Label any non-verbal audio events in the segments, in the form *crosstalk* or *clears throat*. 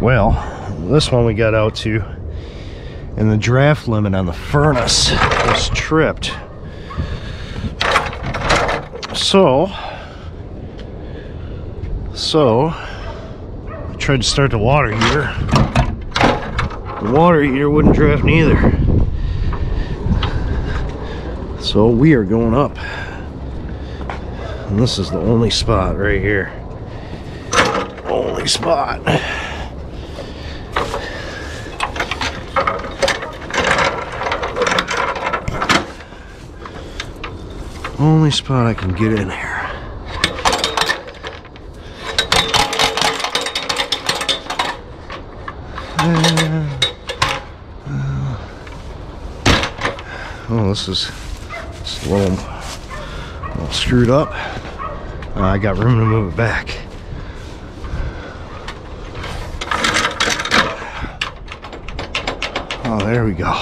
Well, this one we got out to, and the draft limit on the furnace was tripped. So, so, I tried to start the water heater. The water heater wouldn't draft neither. So we are going up. And this is the only spot right here. Only spot. Only spot I can get in here. Oh, this is, this is a little, little screwed up. Uh, I got room to move it back. Oh, there we go.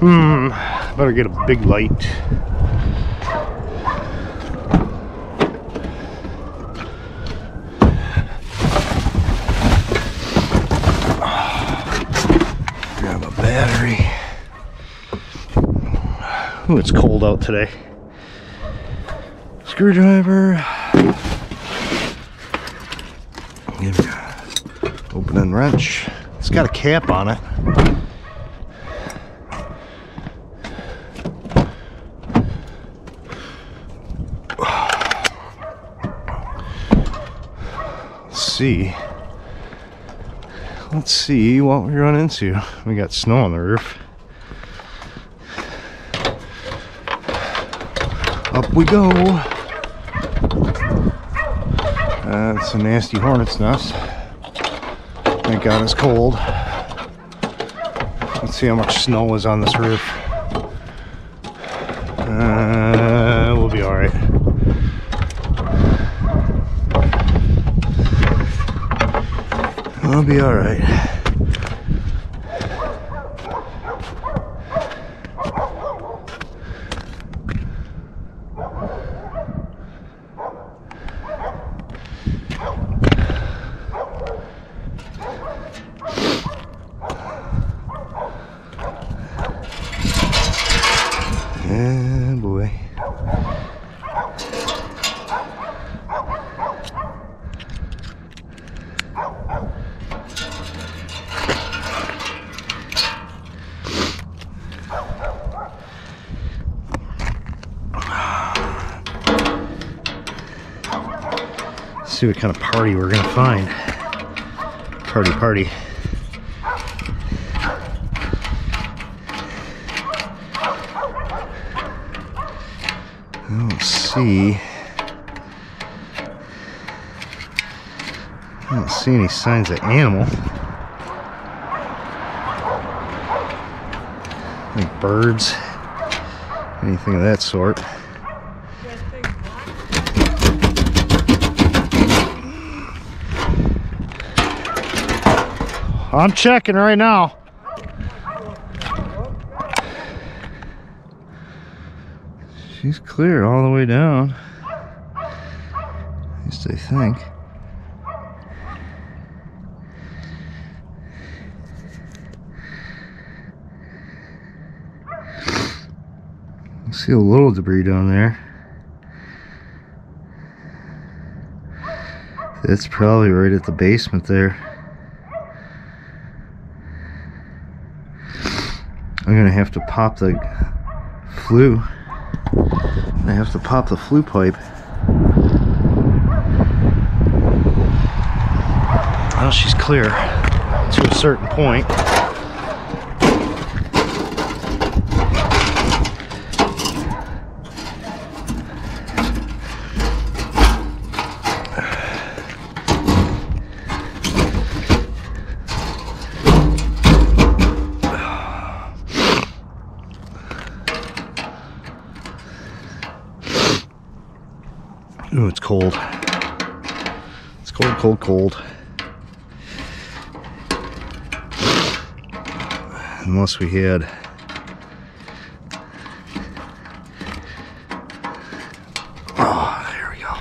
Hmm, better get a big light. Grab a battery. Ooh, it's cold out today. Screwdriver. Opening wrench. It's got a cap on it. See. Let's see what we run into. We got snow on the roof. Up we go. That's a nasty hornet's nest. Thank God it's cold. Let's see how much snow is on this roof. Uh, we'll be alright. I'll be alright. Yeah, boy. See what kind of party we're gonna find. Party, party. Don't see. I don't see any signs of animal. Like birds, anything of that sort. I'm checking right now. She's clear all the way down. At least I think. I see a little debris down there. That's probably right at the basement there. I'm gonna have to pop the flue. I have to pop the flue pipe. Well, she's clear to a certain point. Ooh, it's cold. It's cold, cold, cold. Unless we had ah, there we go.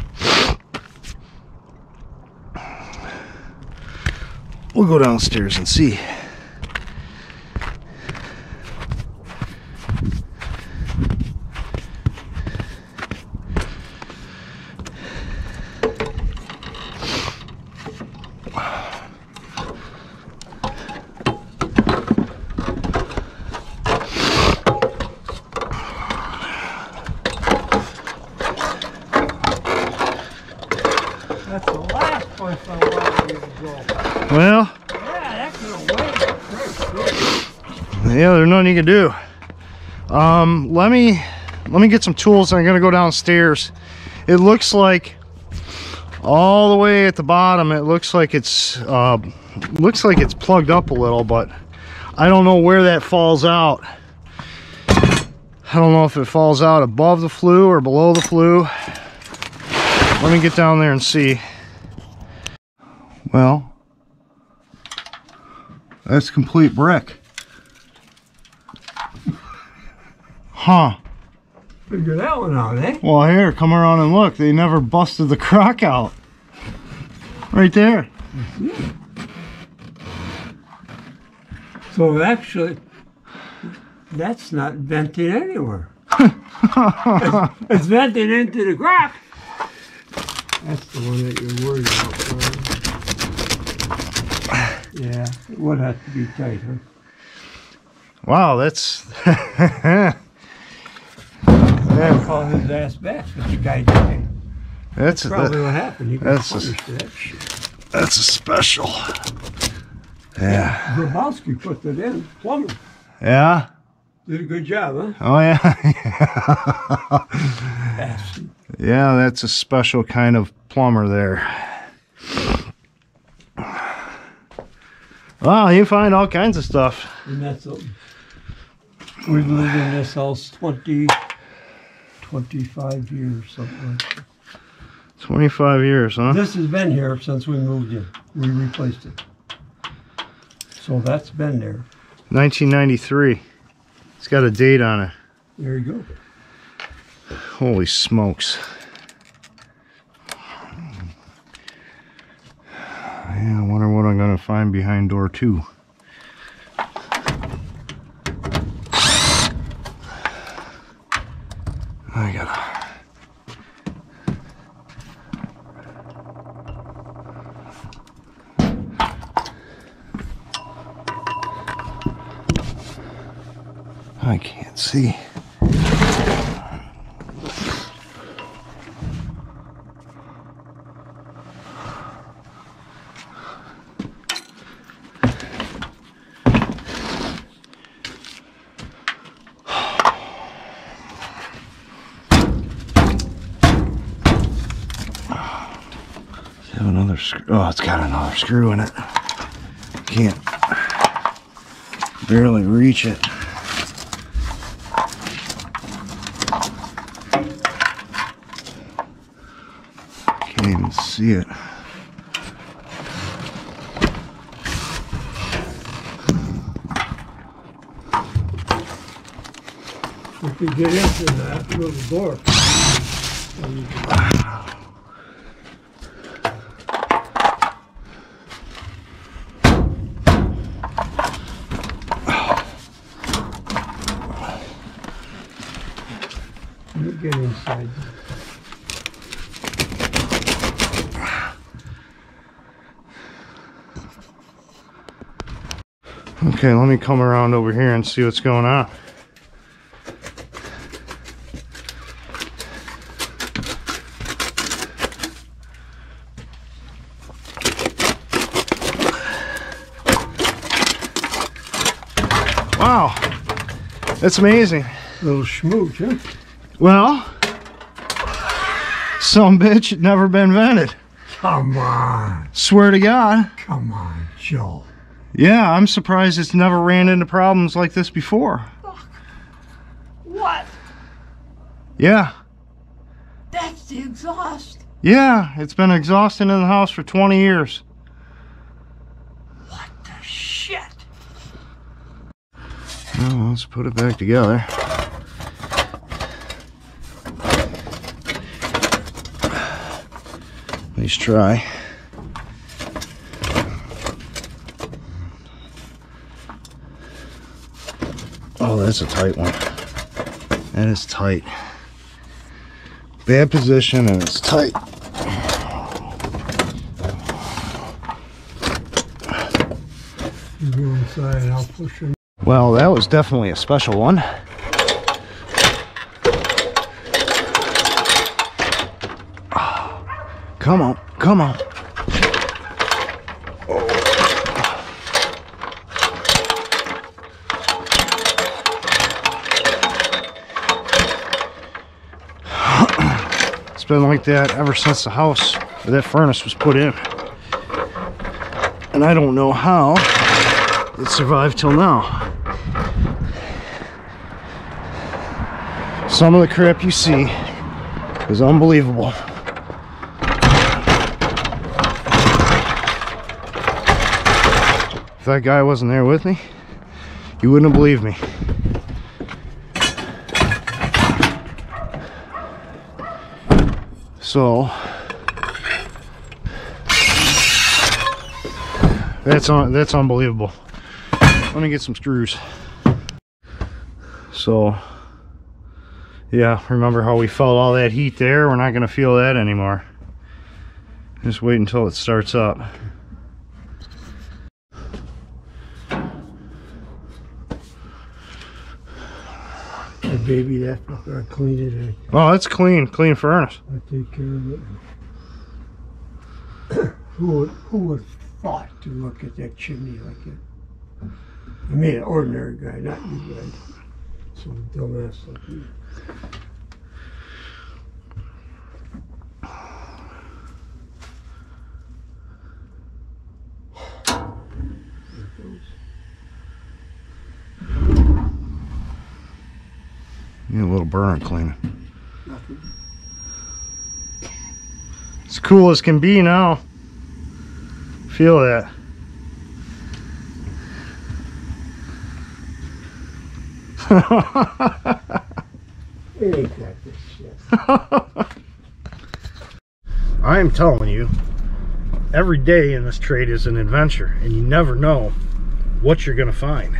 We'll go downstairs and see. Well, Yeah, there's nothing you can do. Um, let me let me get some tools. I'm gonna go downstairs. It looks like all the way at the bottom. It looks like it's uh, looks like it's plugged up a little, but I don't know where that falls out. I don't know if it falls out above the flue or below the flue. Let me get down there and see. Well, that's complete brick. Huh. Figure that one out, eh? Well, here, come around and look. They never busted the *laughs* crock out. Right there. So actually, that's not venting anywhere. it's, *laughs* it's venting into the crack. That's the one that you're worried about. Yeah, it would have to be tighter. Wow, that's *laughs* I'll call his ass back, but the guy died. that's Probably that, what happened. Got that's a- that that's a special. Yeah. Grabowski put that in. Plumber Yeah. did a good job, huh? Oh yeah. *laughs* Yeah, that's a special kind of plumber there. Wow, you find all kinds of stuff. And that's a, we've lived in this house 20, 25 years, something like that. 25 years, huh? This has been here since we moved in. We replaced it. So that's been there. 1993. It's got a date on it. There you go. Holy smokes. Yeah, I I'm gonna find behind door two. I gotta. I can't see. Have another screw. Oh, it's got another screw in it. Can't barely reach it. Can't even see it. We could get into that little door. Let me get inside. Okay, let me come around over here and see what's going on. Wow, that's amazing. A Little schmooch, huh? Well, some bitch had never been vented. Come on. Swear to God. Come on, Joe. Yeah, I'm surprised it's never ran into problems like this before. What? Yeah, That's the exhaust. yeah, it's been exhausting in the house for 20 years. What the shit? Well, let's put it back together. Nice try. That's a tight one. That is tight. Bad position and it's tight. You go inside, I'll push him. Well, that was definitely a special one. Ah, come on, come on. Been like that ever since the house or that furnace was put in. And I don't know how it survived till now. Some of the crap you see is unbelievable. If that guy wasn't there with me, you wouldn't believe me. So that's on that's unbelievable. Let me get some screws. So yeah, remember how we felt all that heat there? We're not going to feel that anymore. Just wait until it starts up. I baby that fucker, I clean it, Oh, it's clean, clean furnace. I, I take care of it. *coughs* who would, who would thought to look at that chimney like that? I mean, an ordinary guy, not you guys. Some dumbass like you. Need a little burn cleaning. It's cool as can be now. Feel that. *laughs* I am telling you, every day in this trade is an adventure, and you never know what you're going to find.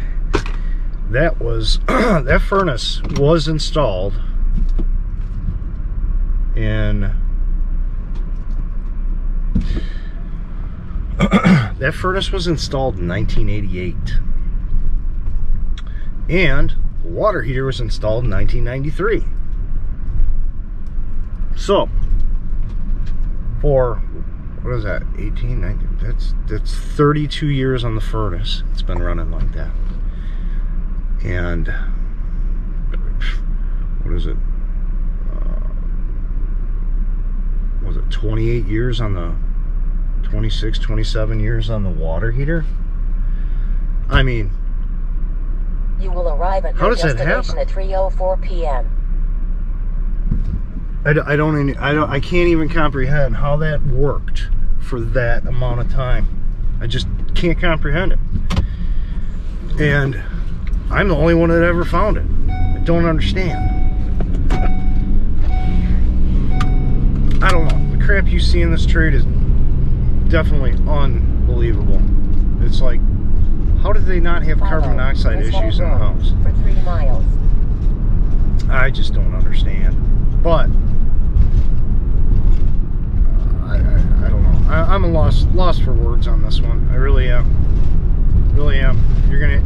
That was *clears throat* that furnace was installed in *clears throat* that furnace was installed in 1988, and the water heater was installed in 1993. So for what is that 18 19 that's that's 32 years on the furnace. It's been running like that and what is it uh, was it 28 years on the 26 27 years on the water heater i mean You will arrive at How your does that happen? at 3:04 p.m. I, I don't I don't I can't even comprehend how that worked for that amount of time. I just can't comprehend it. And I'm the only one that ever found it. I don't understand. I don't know. The crap you see in this trade is definitely unbelievable. It's like how did they not have carbon monoxide issues in the house? For three miles. I just don't understand. But I, I, I don't know. I, I'm a lost lost for words on this one. I really am. Really am. You're gonna.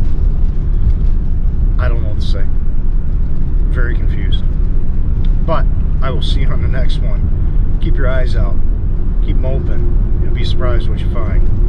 I don't know what to say. Very confused. But I will see you on the next one. Keep your eyes out. Keep them open. You'll be surprised what you find.